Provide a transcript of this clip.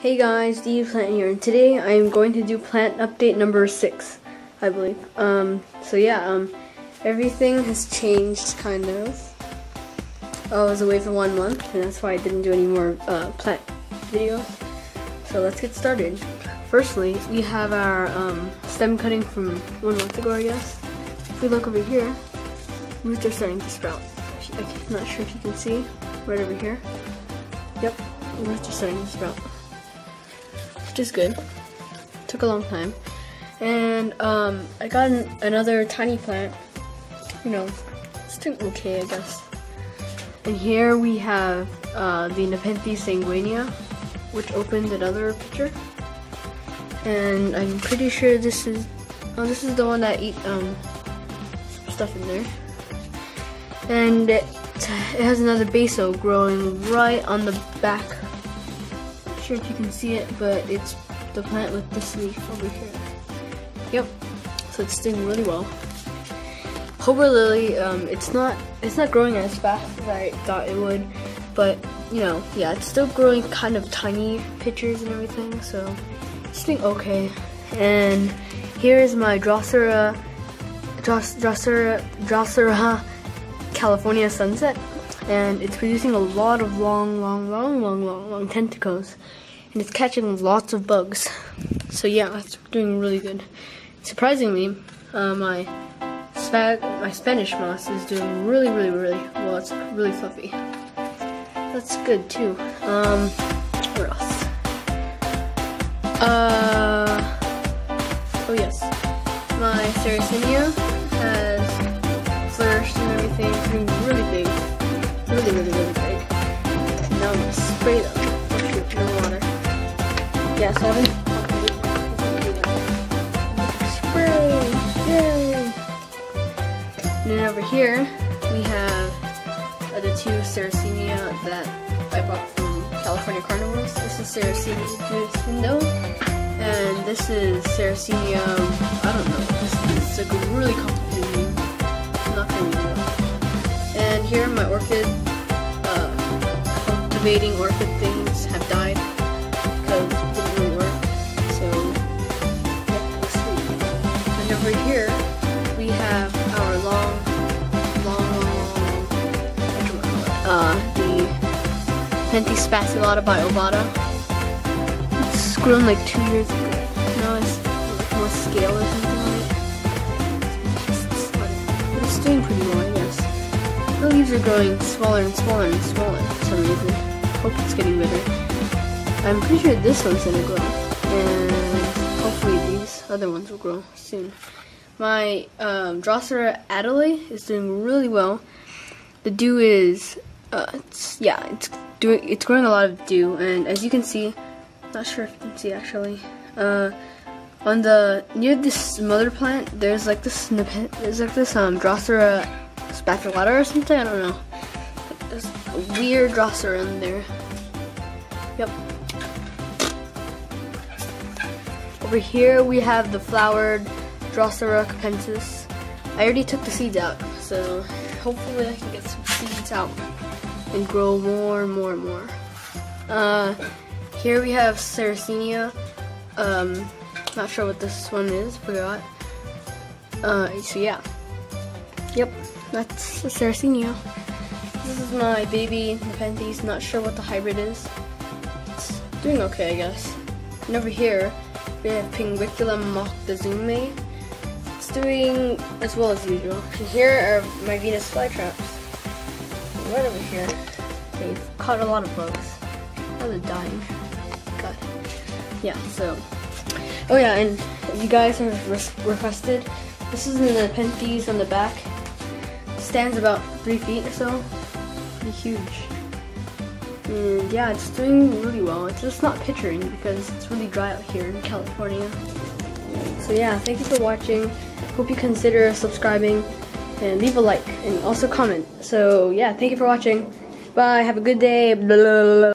Hey guys, D Plant here, and today I am going to do plant update number six, I believe. Um, so yeah, um, everything has changed, kind of. I was away for one month, and that's why I didn't do any more uh, plant videos. So let's get started. Firstly, we have our um, stem cutting from one month ago, I guess. If we look over here, roots are starting to sprout. I'm not sure if you can see, right over here. Yep, roots are starting to sprout is good. Took a long time. And um, I got an, another tiny plant. You know, it's doing okay, I guess. And here we have uh, the Nepenthes sanguinea, which opened another pitcher. And I'm pretty sure this is, oh, this is the one that eat um, stuff in there. And it, it has another basil growing right on the back sure if you can see it, but it's the plant with this leaf over here. Yep, so it's doing really well. Hober lily, um, it's not it's not growing as fast as I thought it would, but you know, yeah, it's still growing kind of tiny pitchers and everything, so it's doing okay. And here is my Drosera, Dros, Drosera, Drosera California sunset and it's producing a lot of long, long, long, long, long, long tentacles, and it's catching lots of bugs. So yeah, it's doing really good. Surprisingly, uh, my my Spanish moss is doing really, really, really well. It's really fluffy. That's good too. Um, what else? Uh, oh yes, my Sarracenia Spray. Yay! And then over here we have uh, the two Sarracenia that I bought from California Carnivores. This is Sarracenia window, and this is Sarracenia. I don't know. This is a really complicated name. not gonna know. And here are my orchid cultivating orchid things Over here, we have our long, long, uh, the Nepenthes spathulata by Ovada. It's grown like two years ago. Now it's like more scale or something like it. But it's doing pretty well, I guess. The leaves are growing smaller and smaller and smaller for some reason hope it's getting better. I'm pretty sure this one's gonna grow, and other ones will grow soon. My um, Drosera Adelaide is doing really well. The dew is, uh, it's, yeah, it's doing, it's growing a lot of dew, and as you can see, not sure if you can see actually, uh, on the near this mother plant, there's like this there's like this um Drosera spatulata or something. I don't know. There's a weird Drosera in there. Yep. Over here we have the flowered Drosera capensis. I already took the seeds out, so hopefully I can get some seeds out and grow more and more and more. Uh, here we have Sarracenia. Um, not sure what this one is, forgot. Uh, so yeah. Yep, that's the Sarracenia. This is my baby Nepenthes, not sure what the hybrid is. It's doing okay, I guess. And over here, we have Pinguicula moctezuma. It's doing as well as usual. And here are my Venus flytraps. Right over here, they've caught a lot of bugs. Oh, they're dying. God. Yeah, so. Oh yeah, and you guys have requested, this is in the Nepenthes on the back. stands about three feet or so pretty huge. And yeah, it's doing really well. It's just not pitchering because it's really dry out here in California. So yeah, thank you for watching. Hope you consider subscribing and leave a like and also comment. So yeah, thank you for watching. Bye, have a good day. Blah, blah, blah.